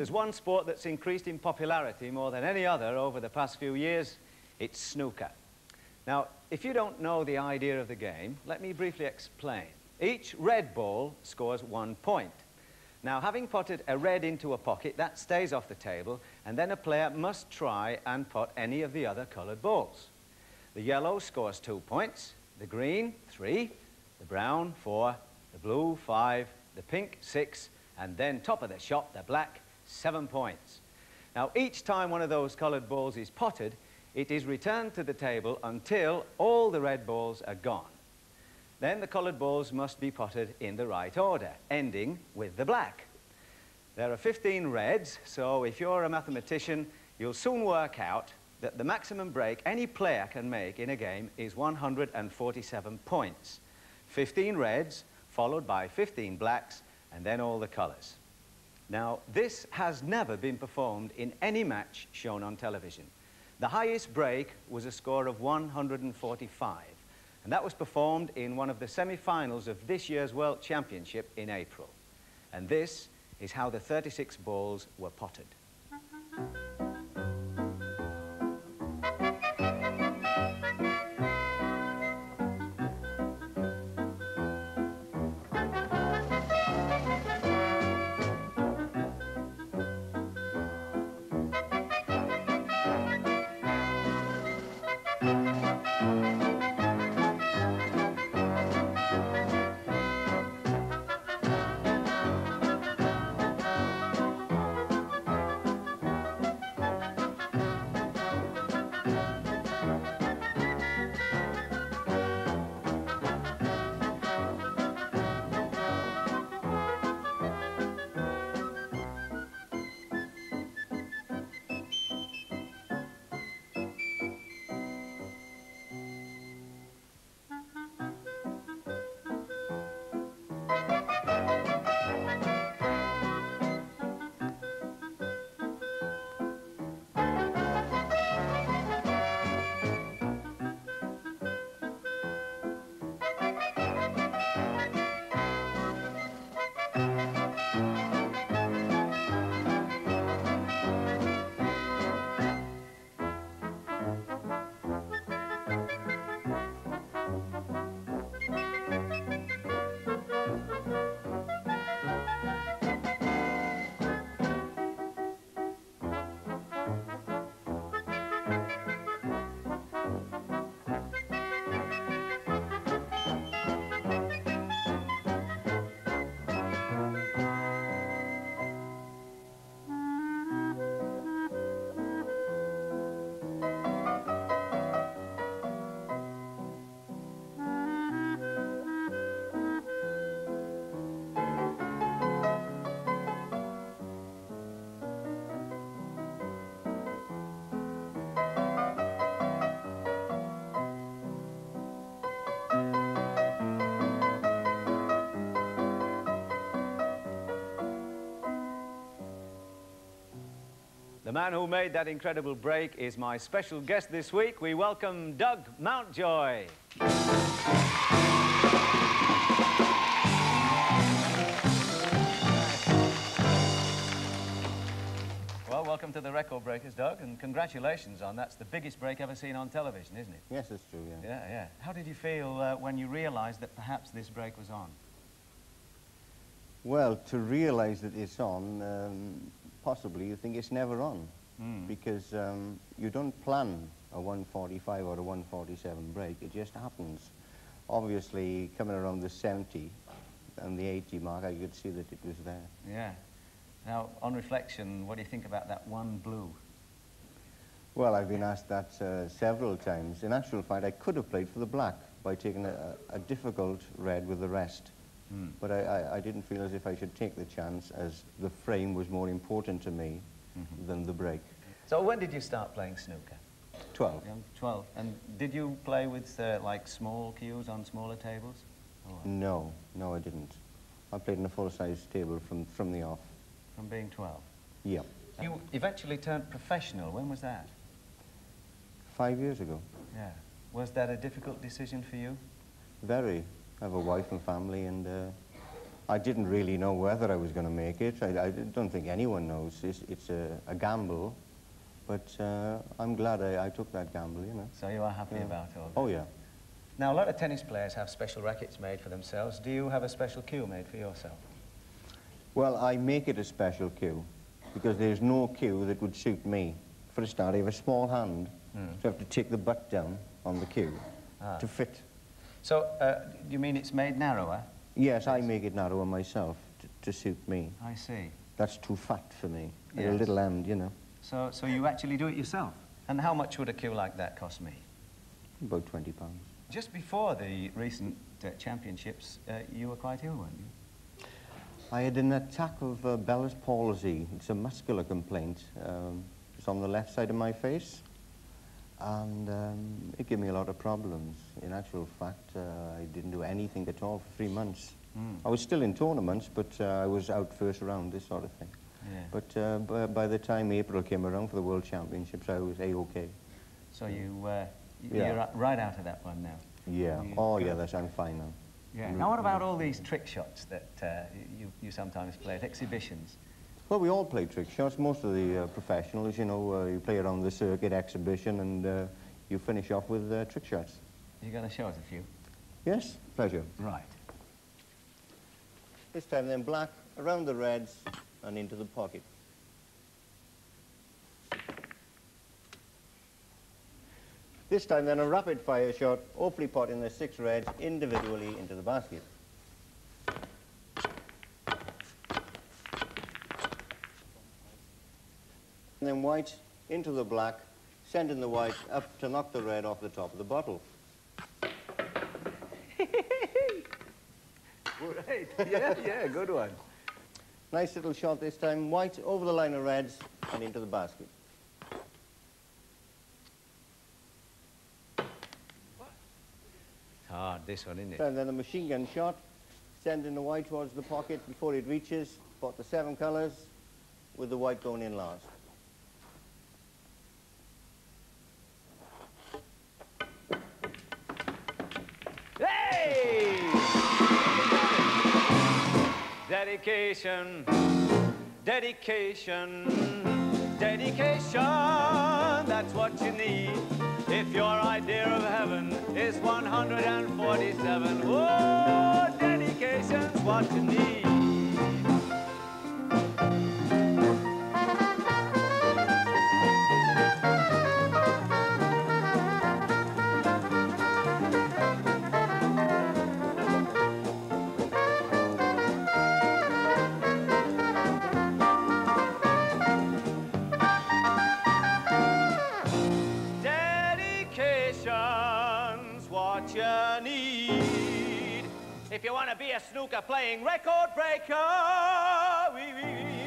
there's one sport that's increased in popularity more than any other over the past few years, it's snooker. Now, if you don't know the idea of the game, let me briefly explain. Each red ball scores one point. Now, having potted a red into a pocket, that stays off the table, and then a player must try and pot any of the other coloured balls. The yellow scores two points, the green, three, the brown, four, the blue, five, the pink, six, and then top of the shop, the black, seven points. Now, each time one of those coloured balls is potted, it is returned to the table until all the red balls are gone. Then the coloured balls must be potted in the right order, ending with the black. There are 15 reds, so if you're a mathematician, you'll soon work out that the maximum break any player can make in a game is 147 points. 15 reds, followed by 15 blacks, and then all the colours. Now, this has never been performed in any match shown on television. The highest break was a score of 145, and that was performed in one of the semi-finals of this year's World Championship in April. And this is how the 36 balls were potted. The man who made that incredible break is my special guest this week. We welcome Doug Mountjoy. Well, welcome to the Record Breakers, Doug, and congratulations on that's the biggest break ever seen on television, isn't it? Yes, it's true, yeah. Yeah, yeah. How did you feel uh, when you realized that perhaps this break was on? Well, to realize that it's on, um, possibly you think it's never on Mm. because um, you don't plan a 145 or a 147 break, it just happens. Obviously, coming around the 70 and the 80 mark, I could see that it was there. Yeah. Now, on reflection, what do you think about that one blue? Well, I've been asked that uh, several times. In actual fact, I could have played for the black by taking a, a difficult red with the rest. Mm. But I, I, I didn't feel as if I should take the chance as the frame was more important to me Mhm. than the break. So when did you start playing snooker? 12. Young, 12. And did you play with, uh, like, small cues on smaller tables? Or No, no, I didn't. I played in a full-size table from, from the off. From being 12? Yeah. You eventually turned professional. When was that? Five years ago. Yeah. Was that a difficult decision for you? Very. I have a wife and family, and uh, I didn't really know whether I was going to make it. I, I don't think anyone knows. It's, it's a, a gamble, but uh, I'm glad I, I took that gamble, you know. So you are happy Yeah. about all that? Oh, yeah. Now, a lot of tennis players have special rackets made for themselves. Do you have a special cue made for yourself? Well, I make it a special cue because there's no cue that would suit me. For a start, I have a small hand, Hmm. so I have to take the butt down on the cue Ah. to fit. So, uh, you mean it's made narrower? Yes, I make it narrower myself to, to suit me. I see. That's too fat for me. At a little end, you know, So, so you actually do it yourself? And how much would a cue like that cost me? about 20 pounds. Just before the recent uh, championships, uh, you were quite ill, weren't you? I had an attack of uh, Bell's palsy. It's a muscular complaint. Um, it's on the left side of my face. And um, it gave me a lot of problems. In actual fact, uh, I didn't do anything at all for three months. Mm. I was still in tournaments, but uh, I was out first round, this sort of thing. Yeah. But uh, by, by the time April came around for the World Championships, I was A-OK. So you, uh, Yeah. you're ri- right out of that one now? Yeah. You- Oh, yeah, that's, I'm fine now. Yeah. Mm. Now, what about all these trick shots that uh, you, you sometimes play at exhibitions? Well, we all play trick shots. Most of the uh, professionals, you know, uh, you play around the circuit exhibition and uh, you finish off with uh, trick shots. Are You're going to show us a few? Yes, pleasure. Right. This time then black, around the reds and into the pocket. This time then a rapid fire shot, awfully potting the six reds individually into the basket. And then white into the black, sending the white up to knock the red off the top of the bottle. Great. yeah, yeah, good one. Nice little shot this time, white over the line of reds and into the basket. Hard, this one, isn't it? And then a machine gun shot, sending the white towards the pocket before it reaches, pot the seven colours, with the white going in last. Dedication, dedication, dedication, that's what you need. If your idea of heaven is 147, oh, If you want to be a snooker playing record breaker, wee, wee, wee.